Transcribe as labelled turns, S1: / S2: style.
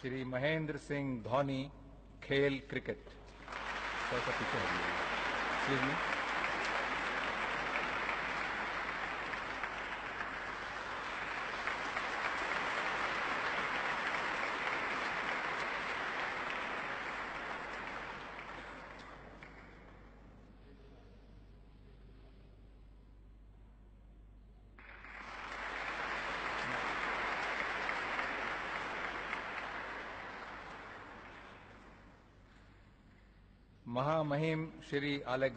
S1: श्री महेंद्र सिंह धोनी खेल क्रिकेट। महामहिम श्री